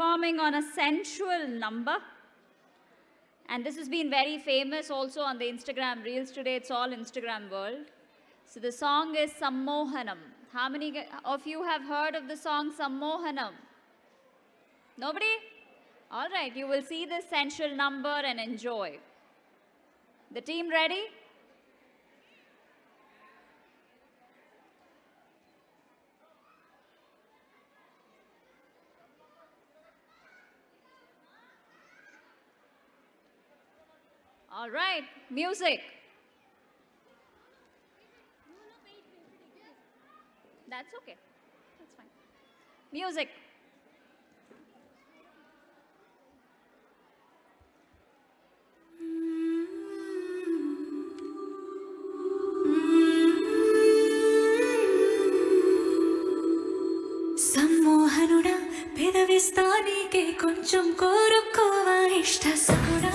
performing on a sensual number. And this has been very famous also on the Instagram Reels today. It's all Instagram world. So the song is Sammohanam. How many of you have heard of the song Sammohanam? Nobody? All right, you will see this sensual number and enjoy. The team ready? All right, music. That's okay. That's fine. Music. సమ్మోహనుడా పెదవిస్తానీకే కొంచెం కోరుకోవా ఇష్ట సకుడా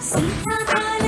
Se trabalha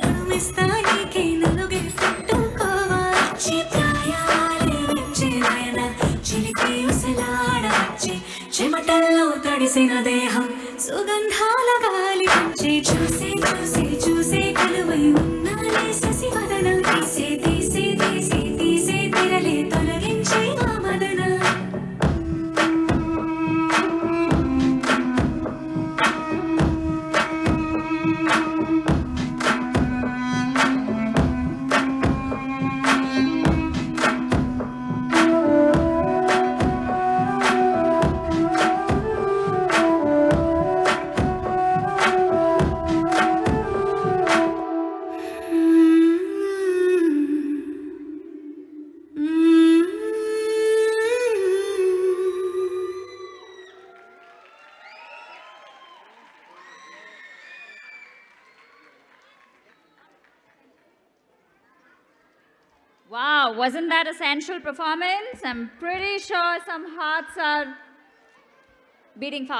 మంటల్లో తడిసిన దేహం సుగంధాల గాలి చూసి చూసి Wow, wasn't that a sensual performance? I'm pretty sure some hearts are beating fast.